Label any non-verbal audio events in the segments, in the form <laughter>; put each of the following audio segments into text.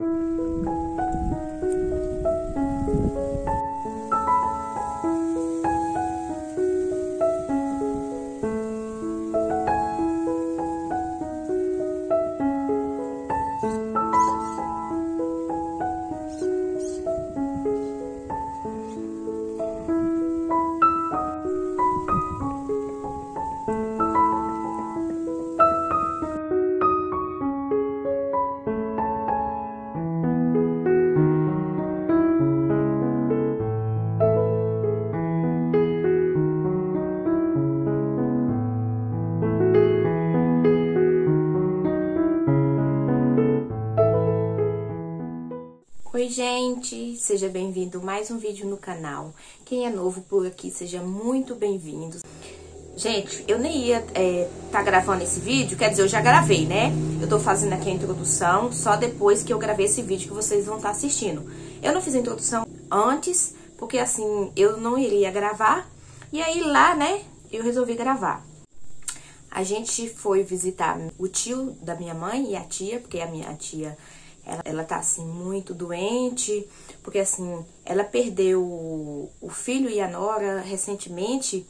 Música Oi gente, seja bem-vindo mais um vídeo no canal. Quem é novo por aqui, seja muito bem-vindo. Gente, eu nem ia é, tá gravando esse vídeo, quer dizer, eu já gravei, né? Eu tô fazendo aqui a introdução só depois que eu gravei esse vídeo que vocês vão estar tá assistindo. Eu não fiz a introdução antes, porque assim, eu não iria gravar. E aí lá, né, eu resolvi gravar. A gente foi visitar o tio da minha mãe e a tia, porque a minha tia ela, ela tá assim muito doente, porque assim, ela perdeu o filho e a nora recentemente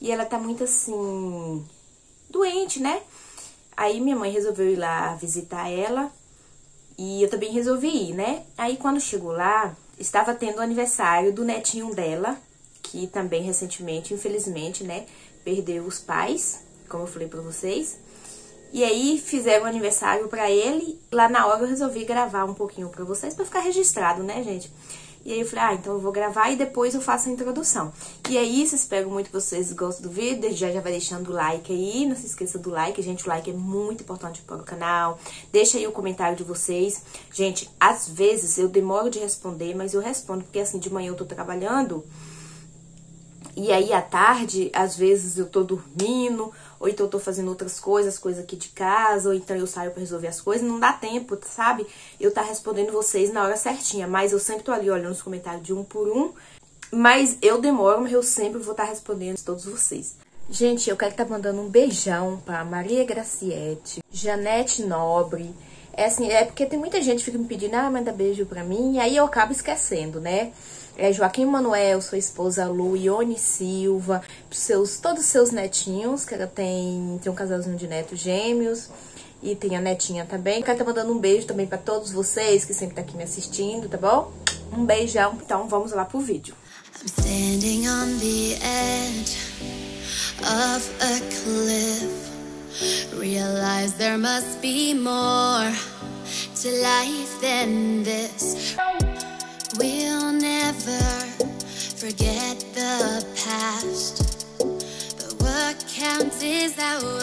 e ela tá muito assim doente, né? Aí minha mãe resolveu ir lá visitar ela e eu também resolvi ir, né? Aí quando chegou lá, estava tendo o aniversário do netinho dela, que também recentemente, infelizmente, né, perdeu os pais, como eu falei para vocês. E aí fizeram um aniversário para ele. Lá na hora eu resolvi gravar um pouquinho para vocês para ficar registrado, né, gente? E aí eu falei, ah, então eu vou gravar e depois eu faço a introdução. E é isso, espero muito que vocês gostem do vídeo. Já já vai deixando o like aí, não se esqueça do like, gente. O like é muito importante para o canal. Deixa aí o comentário de vocês. Gente, às vezes eu demoro de responder, mas eu respondo, porque assim, de manhã eu tô trabalhando. E aí à tarde, às vezes eu tô dormindo, ou então eu tô fazendo outras coisas, coisas aqui de casa, ou então eu saio para resolver as coisas, não dá tempo, sabe? Eu tá respondendo vocês na hora certinha, mas eu sempre tô ali olhando os comentários de um por um, mas eu demoro, mas eu sempre vou estar tá respondendo todos vocês. Gente, eu quero estar tá mandando um beijão para Maria Graciete, Janete Nobre. É assim, é porque tem muita gente que fica me pedindo, ah, manda beijo pra mim, e aí eu acabo esquecendo, né? É, Joaquim Manuel, sua esposa Lu, Ione Silva, seus, todos os seus netinhos, que ela tem, tem um casalzinho de netos gêmeos, e tem a netinha também. Quero estar tá mandando um beijo também para todos vocês que sempre estão tá aqui me assistindo, tá bom? Um beijão, então vamos lá pro vídeo. I'm standing on the edge of a cliff Realize there must be more to life than this We'll never forget the past. But what counts is our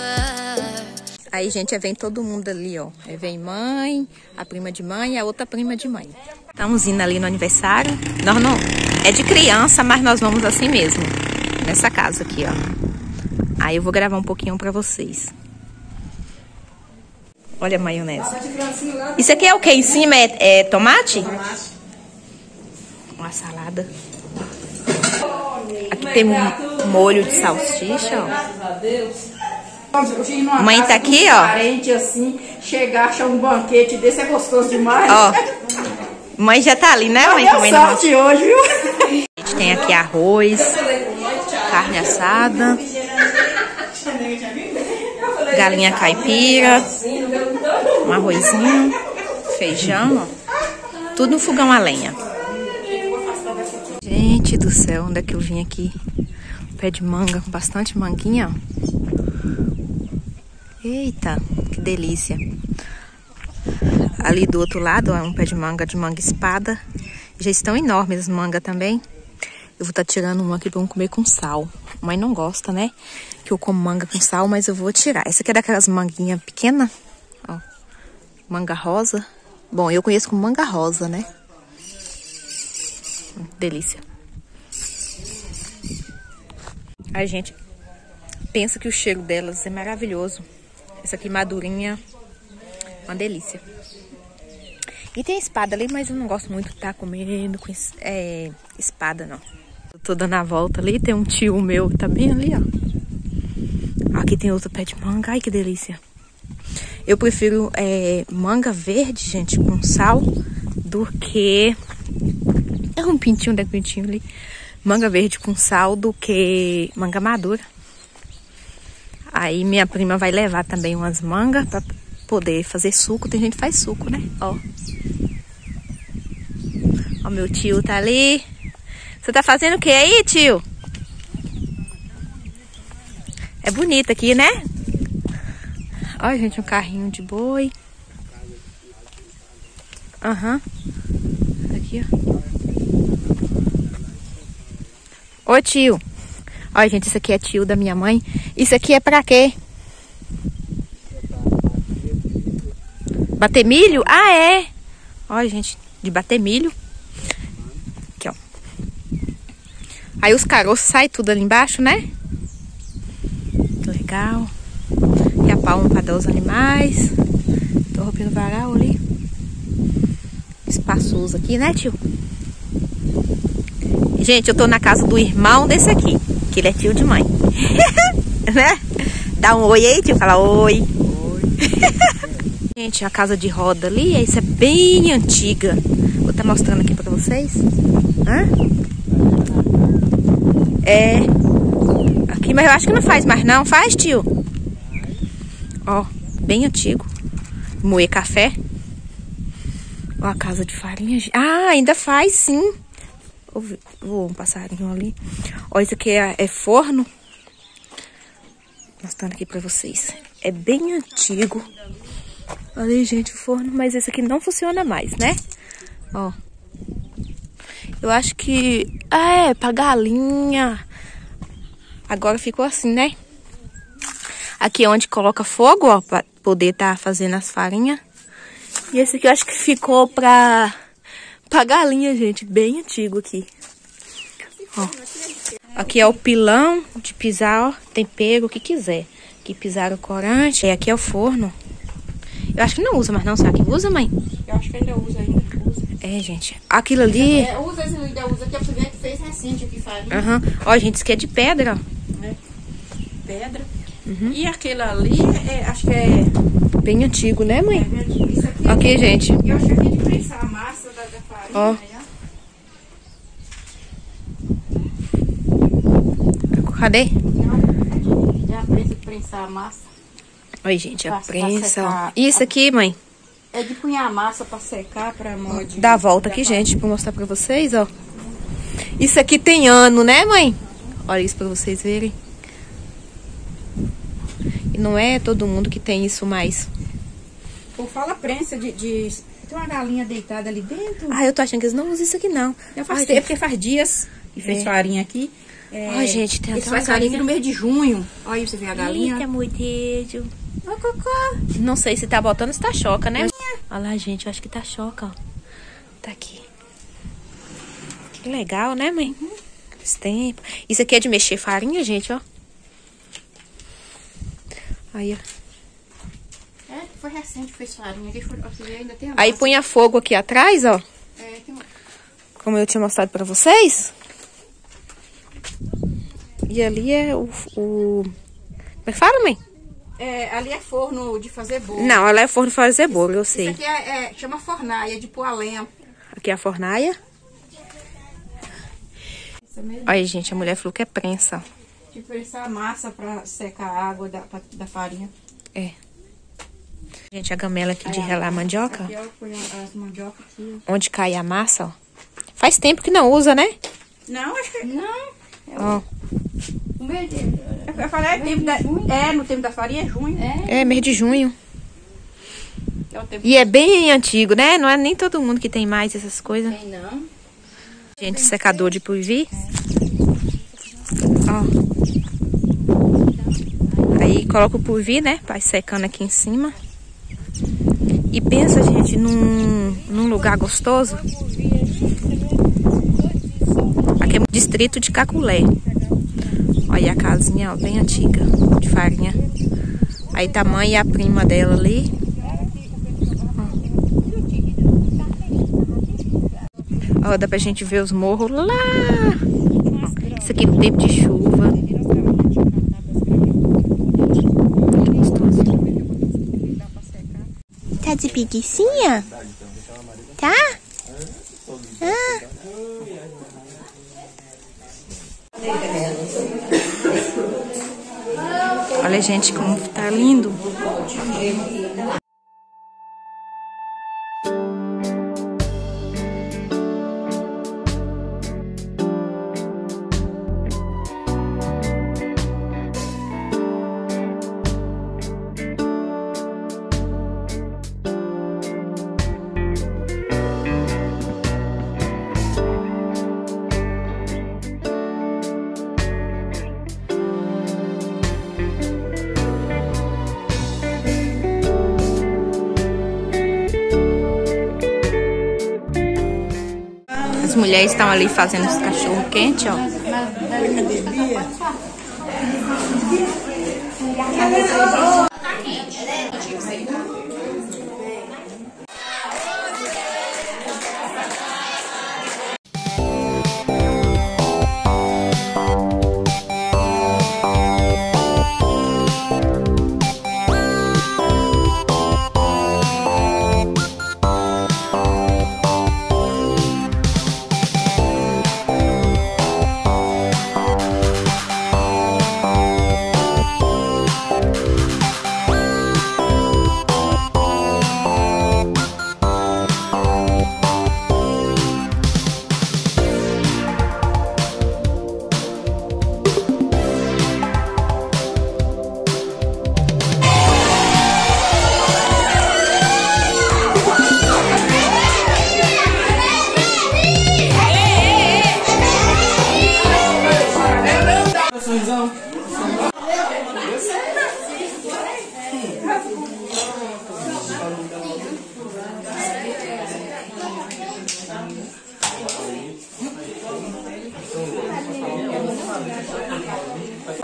Aí, gente, vem todo mundo ali, ó. Aí vem mãe, a prima de mãe e a outra prima de mãe. Estamos indo ali no aniversário. Nós não... É de criança, mas nós vamos assim mesmo. Nessa casa aqui, ó. Aí eu vou gravar um pouquinho pra vocês. Olha a maionese. Isso aqui é o que? Em cima é, é tomate? Tomate uma salada. Tem um molho de salsicha, ó. Mãe tá aqui, ó. Parente assim, chegar, achar um banquete desse é gostoso demais. Ó. <laughs> Mãe já tá ali, né, mãe? Comendo sorte hoje, viu? A gente tem aqui arroz, carne assada, galinha caipira, um arrozinho, feijão, ó. Tudo no fogão a lenha. Gente do céu, onde é que eu vim aqui? Pé de manga, com bastante manguinha, Eita, que delícia. Ali do outro lado, ó, um pé de manga de manga espada. Já estão enormes as mangas também. Eu vou estar tá tirando uma aqui pra comer com sal. Mãe não gosta, né? Que eu como manga com sal, mas eu vou tirar. Essa aqui é daquelas manguinhas pequenas. Ó, manga rosa. Bom, eu conheço como manga rosa, né? Delícia. A gente pensa que o cheiro delas é maravilhoso. Essa aqui madurinha, uma delícia. E tem espada ali, mas eu não gosto muito de estar tá comendo com é, espada, não. Eu tô dando a volta ali, tem um tio meu tá bem ali, ó. Aqui tem outro pé de manga, ai que delícia. Eu prefiro é, manga verde, gente, com sal, do que... É um pintinho da pintinho ali. Manga verde com sal do que manga madura. Aí minha prima vai levar também umas mangas pra poder fazer suco. Tem gente que faz suco, né? Ó. Ó, meu tio tá ali. Você tá fazendo o que aí, tio? É bonito aqui, né? Olha, gente, um carrinho de boi. Aham. Uhum. Aqui, ó. Ô, tio. Olha, gente, isso aqui é tio da minha mãe. Isso aqui é pra quê? Bater milho? Ah, é. Olha, gente, de bater milho. Aqui, ó. Aí os caroços saem tudo ali embaixo, né? Legal. E a palma para dar os animais. Tô rompendo varal ali. Espaçoso aqui, né, tio? Gente, eu tô na casa do irmão desse aqui. Que ele é tio de mãe. <laughs> né? Dá um oi aí, tio. Fala oi. Oi. Gente, a casa de roda ali, isso é bem antiga. Vou estar tá mostrando aqui pra vocês. Hã? É. Aqui, mas eu acho que não faz mais não. Faz, tio? Ó, bem antigo. Moer café. Ó, a casa de farinha. Ah, ainda faz sim. Voou um passarinho ali. Ó, isso aqui é, é forno. Mostrando aqui pra vocês. É bem antigo. Ali, gente, o forno. Mas esse aqui não funciona mais, né? Ó. Eu acho que... Ah, é, pra galinha. Agora ficou assim, né? Aqui é onde coloca fogo, ó, pra poder tá fazendo as farinhas. E esse aqui eu acho que ficou pra, pra galinha, gente. Bem antigo aqui. Ó. Aqui é o pilão de pisar, ó, tempero, o que quiser. Aqui pisaram o corante. E aqui é o forno. Eu acho que não usa mais não, sabe que usa, mãe? Eu acho que ainda usa, ainda usa. É, gente. Aquilo ali... É, usa, ainda usa, que a que fez recente aqui farinha. Aham. Uhum. Ó, gente, isso aqui é de pedra, ó. É. Pedra. Uhum. E aquele ali, é, acho que é... Bem antigo, né, mãe? É, bem antigo. Isso aqui, aqui é... gente. Eu acho que aqui de prensar a massa ó. Cadê? É a prensa de prensar a massa. Oi, gente, a prensa. Isso aqui, mãe? É de punhar a massa pra secar, pra molde. Dá a volta aqui, gente, pra mostrar pra vocês, ó. Isso aqui tem ano, né, mãe? Olha isso pra vocês verem. E não é todo mundo que tem isso mais. Ou fala prensa de, de... Tem uma galinha deitada ali dentro. Ah, eu tô achando que eles não usam isso aqui, não. Já faz Ai, tempo, porque faz dias que fez é. farinha aqui. É, Ai, gente, tem até faz farinha aqui no mês de junho. Olha aí, você vê a galinha. Eita, muito Ó, cocô. Não sei se tá botando se tá choca, né? Olha lá, gente, eu acho que tá choca, ó. Tá aqui. Que legal, né, mãe? Uhum. Esse tempo. Isso aqui é de mexer farinha, gente, ó. Aí, ó. É, foi recente, fez farinha. Aqui foi, ainda tem a Aí punha fogo aqui atrás, ó. É, tem uma... Como eu tinha mostrado pra vocês. E ali é o... o... Como é que fala, mãe? É, ali é forno de fazer bolo. Não, ela é forno de fazer bolo, eu sei. Isso aqui é, é, chama fornaia, de pôr a lenha. Aqui é a fornaia. Aí, gente, a mulher falou que é prensa. De prensar a massa pra secar a água da, da farinha. É. Gente, a gamela aqui de relar a mandioca. Aqui, ó, as mandioca aqui. Onde cai a massa, ó. Faz tempo que não usa, né? Não, acho que... Não. Ó. Eu falei, é, tempo da, é, no tempo da farinha é junho. É, é mês de junho. É e é bem antigo, né? Não é nem todo mundo que tem mais essas coisas. Tem não. Gente, secador de pulvi. Ó. Aí coloca o pulvi, né? Vai secando aqui em cima. E pensa, gente, num, num lugar gostoso. Aqui é o distrito de Caculé. Olha a casinha, ó, bem antiga, de farinha. Aí tá a mãe e a prima dela ali. Ó, dá pra gente ver os morros lá. Isso aqui no tempo de chuva. Tá de preguicinha? Tá? Ah. Olha, gente, como tá lindo. Mulheres estão ali fazendo os cachorro quente, ó.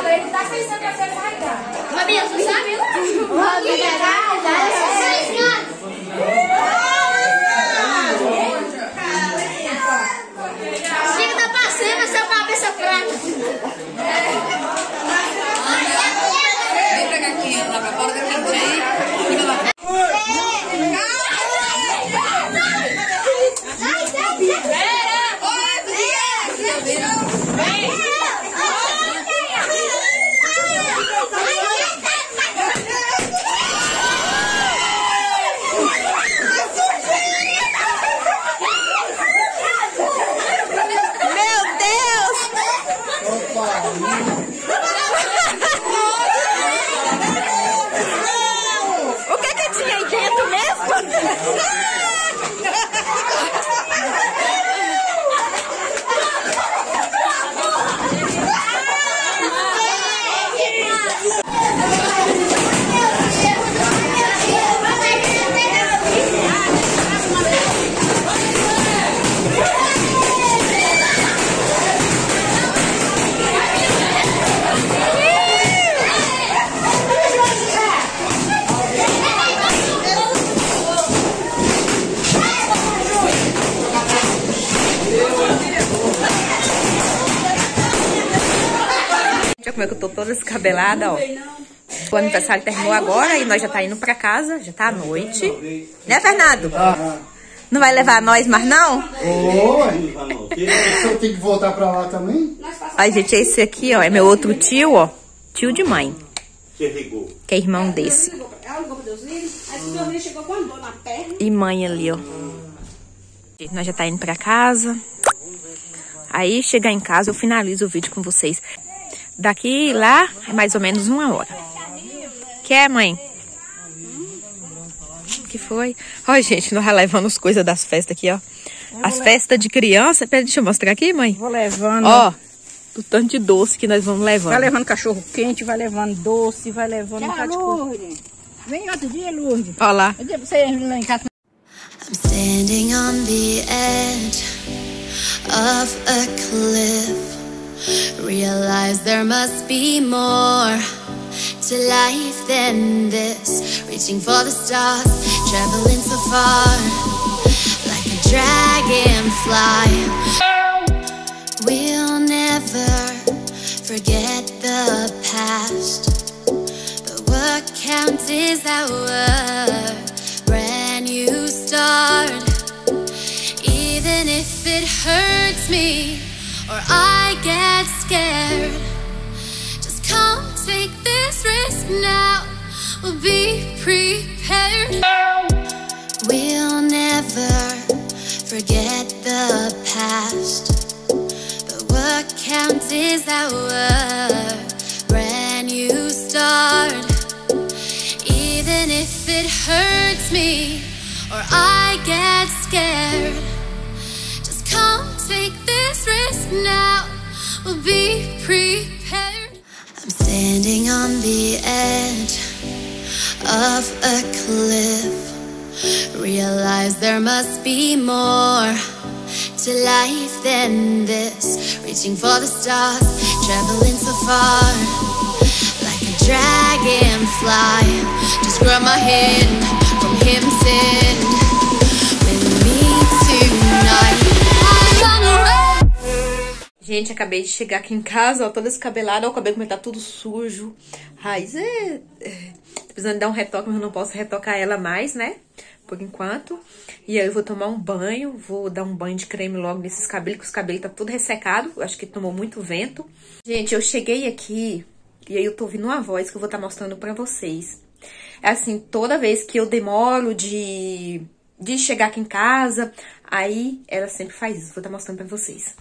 Ele tá pensando em você carregar. Pegar aqui, lá pra fora da quente aí. Fica lá. Meu Deus! O que que tinha aí dentro mesmo? Olha como é que eu tô toda descabelada, ó. O aniversário terminou agora e nós já tá indo pra casa, já tá à noite. Né, Fernando? Não vai levar nós mais, não? Oi! Eu tenho que voltar pra lá também? Olha, gente, esse aqui, ó, é meu outro tio, ó. Tio de mãe. Que é irmão desse. Perna. E mãe ali, ó. Nós já tá indo pra casa. Aí, chegar em casa, eu finalizo o vídeo com vocês. Daqui lá é mais ou menos uma hora. Quer, mãe? que foi? Olha, gente, nós levando as coisas das festas aqui, ó. As festas de criança. Pera, deixa eu mostrar aqui, mãe. Vou levando. Ó, do tanto de doce que nós vamos levando. Vai levando cachorro quente, vai levando doce, vai levando um bocado de coisa. Vem outro dia, Lourdes. Ó lá. Você em casa. I'm standing on the edge of a cliff. realize there must be more to life than this. Reaching for the stars, traveling so far, like a dragonfly. We'll never forget the past, but what counts is our brand new start. Even if it hurts me or I get scared. Now. We'll be prepared. We'll never forget the past. But what counts is our brand new start. Even if it hurts me or I get scared, just come take this risk now. We'll be prepared. Of a cliff. Realize there must be more to life than this. Reaching for the stars, traveling so far. Like a dragonfly, just grab my hand from heaven send. With me tonight. Gente, acabei de chegar aqui em casa, ó, toda descabelada. Ó, o cabelo como tá tudo sujo. Raiz é... é... Precisando dar um retoque, mas eu não posso retocar ela mais, né? Por enquanto. E aí eu vou tomar um banho, vou dar um banho de creme logo nesses cabelos, que os cabelos tá tudo ressecado. Acho que tomou muito vento. Gente, eu cheguei aqui e aí eu tô ouvindo uma voz que eu vou estar tá mostrando pra vocês. É assim, toda vez que eu demoro de, de chegar aqui em casa, aí ela sempre faz isso. Vou estar tá mostrando pra vocês.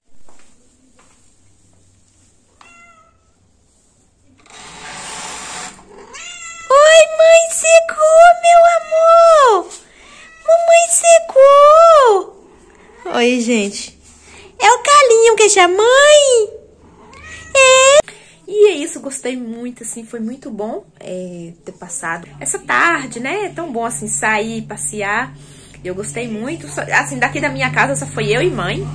Oi, mãe, secou, meu amor! Mamãe secou! Oi, gente. É o Calinho que chama mãe! É! E é isso, gostei muito, assim, foi muito bom é, ter passado essa tarde, né? É tão bom, assim, sair, passear. Eu gostei muito. Assim, daqui da minha casa só foi eu e mãe.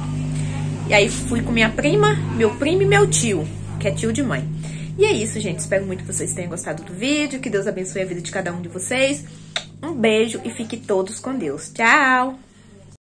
E aí fui com minha prima, meu primo e meu tio, que é tio de mãe. E é isso, gente. Espero muito que vocês tenham gostado do vídeo. Que Deus abençoe a vida de cada um de vocês. Um beijo e fique todos com Deus. Tchau!